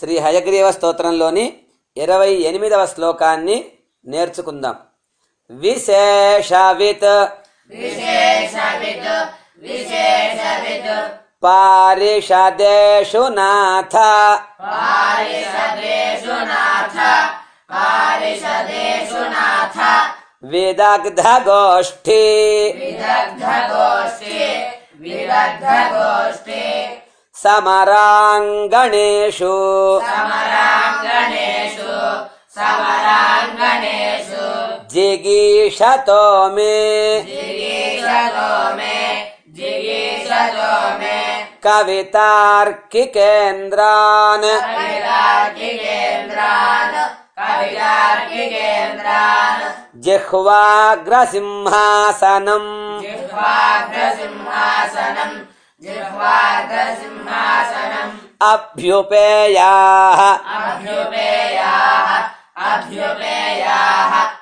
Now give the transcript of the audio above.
శ్రీ హయగ్రీవ స్తోత్రంలోని ఇరవై ఎనిమిదవ శ్లోకాన్ని నేర్చుకుందాం. విశేషవిత్. పారిషదేషు నాథ. విదగ్ధ గోష్ఠీ. समरांगणेशु समरांगणेशु समरांगणेशु जिगीषतो मे। जिगीषतो मे जिगीषतो मे। कवितार्किकेन्द्रान्। कवितार्किकेन्द्रान् कवितार्किकेन्द्रान्। जिह्वाग्रसिंहासनम्। जिह्वाग्रसिंहासनम्। अभ्युपेया। अभ्युपेया। अभ्युपेया।